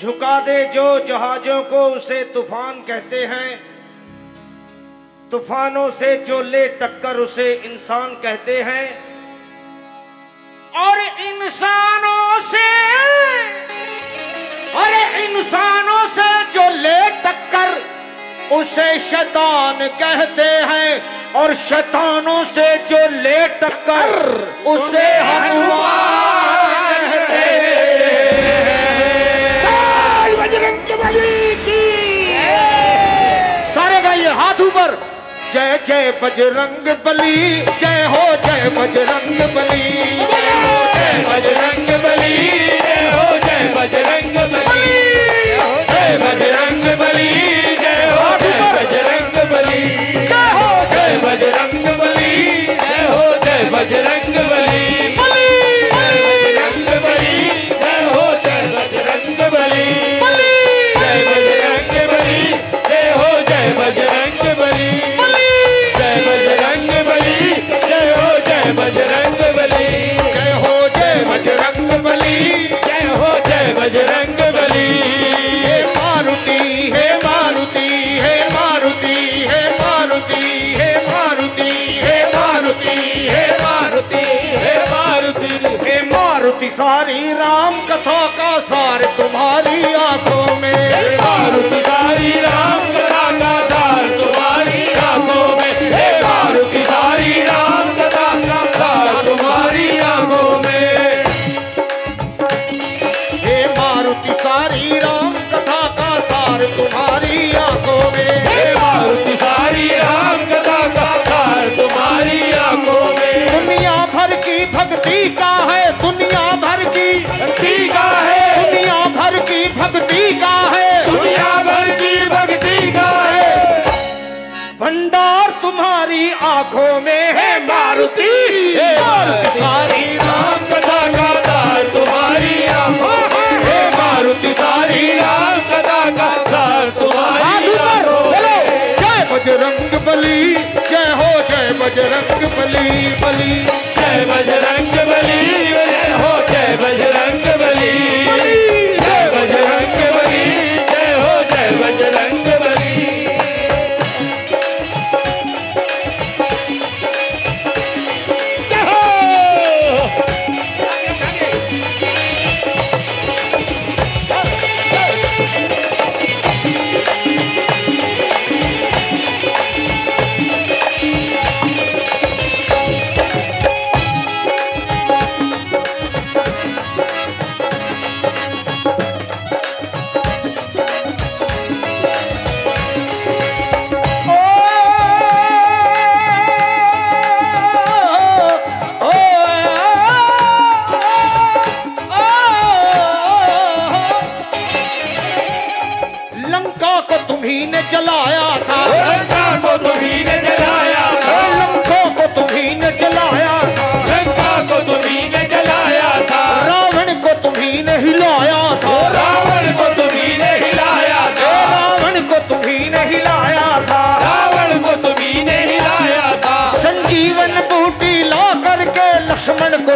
झुका दे जो जहाजों को उसे तूफ़ान कहते हैं। तूफानों से जो ले टक्कर उसे इंसान कहते हैं। और इंसानों से अरे इंसानों से जो ले टक्कर उसे शैतान कहते हैं। और शैतानों से जो ले टक्कर उसे हनुमान हाथ ऊपर जय जय बजरंग बली, जय हो, जय बजरंग बली। जय हो, जय बजरंग बली, जय हो, जय बजरंग बजरंग बली। हे मारुति हे मारुति हे मारुति हे मारुति हे मारुति हे मारुति हे मारुति हे मारुति। हे मारुति सारी राम कथा का सार तुम्हारी आँखों में। मारुति सारी राम भक्ति का है दुनिया भर की। भक्ति का है। दुनिया भर की भक्ति का है। दुनिया भर की भक्ति का है। भंडार तुम्हारी आँखों में है। मारुति। सारी राम कथा का तुम्हारी आँखों में हे। मारुति सारी राम कथा का सार तुम्हारी जय बजरंग बली जय हो जय बजरंग बली बली। जय बजरंग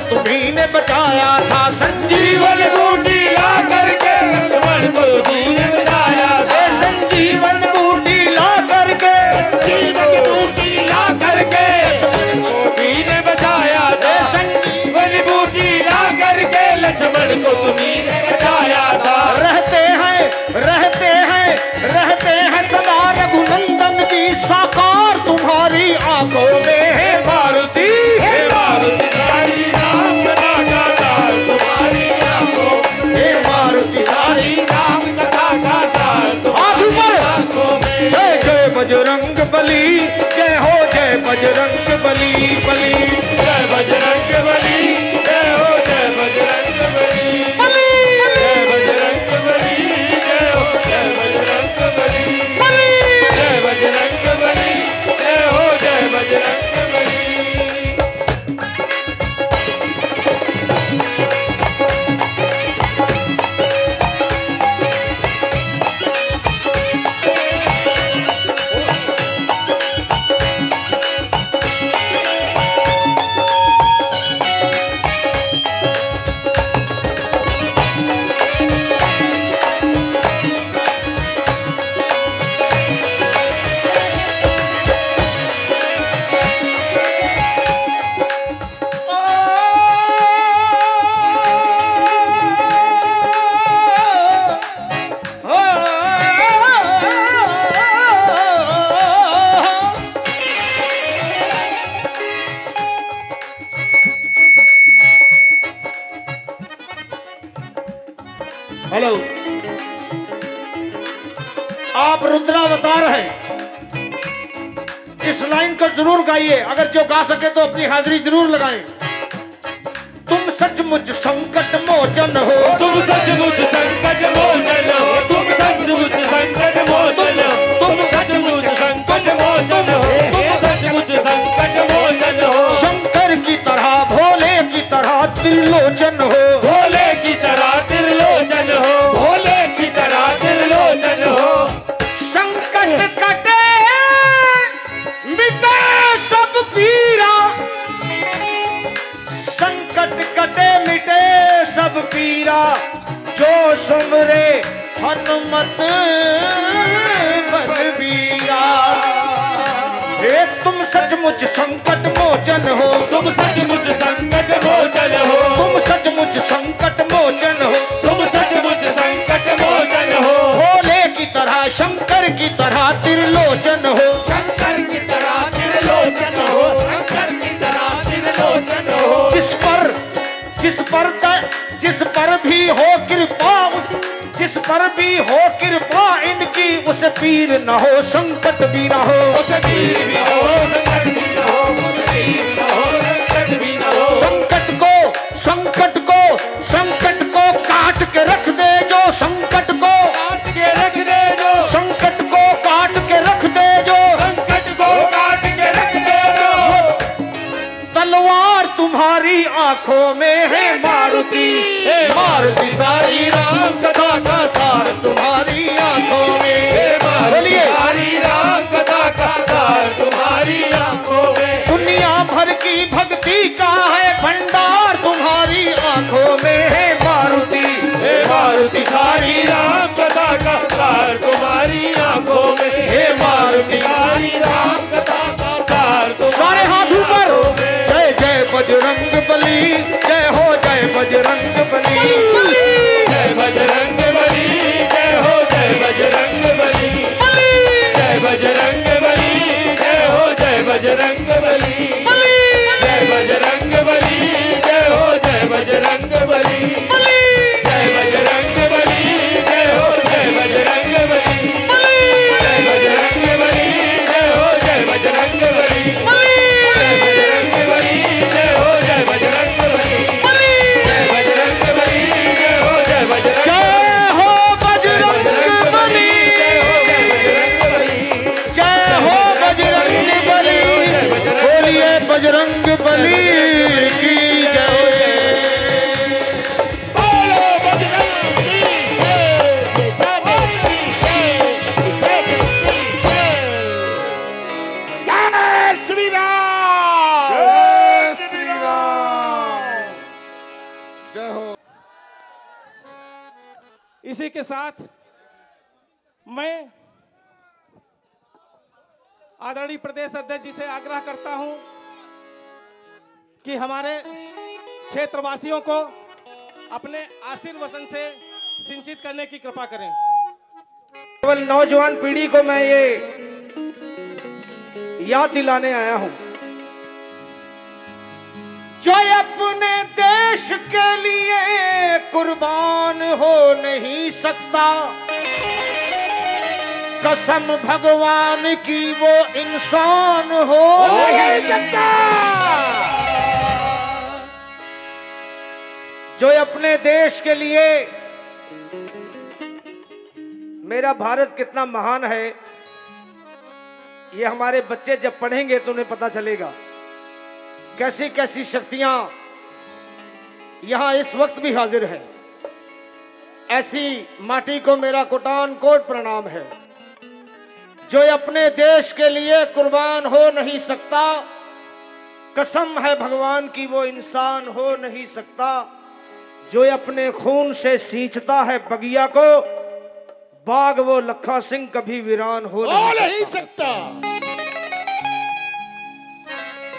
तुम्ही ने बचाया था संजीवन बजरंग बली बली। जय बजरंग बली। हेलो। आप रुद्रा रुद्रावतार हैं। इस लाइन को ज़रूर गाइए। अगर जो गा सके तो अपनी हाजिरी ज़रूर लगाएँ। तुम सचमुच संकट मोचन हो। तुम सचमुच संकट मोचन हो। तुम सचमुच संकट मोचन हो। तुम सचमुच संकट मोचन हो। तुम सचमुच संकट मोचन हो। शंकर की तरह भोले की तरह त्रिलोचन हो। हनुमत बलबीरा हे तुम सचमुच संकट मोचन हो। तुम सचमुच संकट मोचन हो। तुम सचमुच संकट मोचन हो। तुम सचमुच संकट मोचन हो। भोले की तरह शंकर की तरह त्रिलोचन हो। जिस पर तर, जिस पर भी हो कृपा जिस पर भी हो कृपा इनकी उस पीर न हो संकट भी न हो। उस पीर भी हो संकट भी आँखों में है मारुति। हे मारुति सारी राम कथा का सार। तुम्हारी आँखों में हे मारुति हरी राम कथा का सार। तुम्हारी आँखों में दुनिया भर की भक्ति का है भंडार। तुम्हारी आँखों में है मारुति। हे मारुति सारी राम कथा का सार। तुम्हारी आँखों में हे मारुति सारी राम कथा का सार। सारे हाथ ऊपर जय जय बजरंग। बजरंग बली इसी के साथ मैं आदरणीय प्रदेश अध्यक्ष जी से आग्रह करता हूँ कि हमारे क्षेत्रवासियों को अपने आशीर्वचन से सिंचित करने की कृपा करें। केवल नौजवान पीढ़ी को मैं ये याद दिलाने आया हूँ। जो अपने देश के लिए कुर्बान हो नहीं सकता। कसम भगवान की वो इंसान हो नहीं सकता। जो अपने देश के लिए मेरा भारत कितना महान है ये हमारे बच्चे जब पढ़ेंगे तो उन्हें पता चलेगा। कैसी कैसी शक्तियाँ यहाँ इस वक्त भी हाजिर हैं। ऐसी माटी को मेरा कोटान कोट प्रणाम है जो अपने देश के लिए कुर्बान हो नहीं सकता कसम है भगवान की वो इंसान हो नहीं सकता जो अपने खून से सींचता है बगिया को बाग वो लखा सिंह कभी वीरान हो नहीं सकता।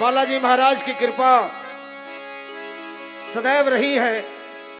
बालाजी महाराज की कृपा सदैव रही है।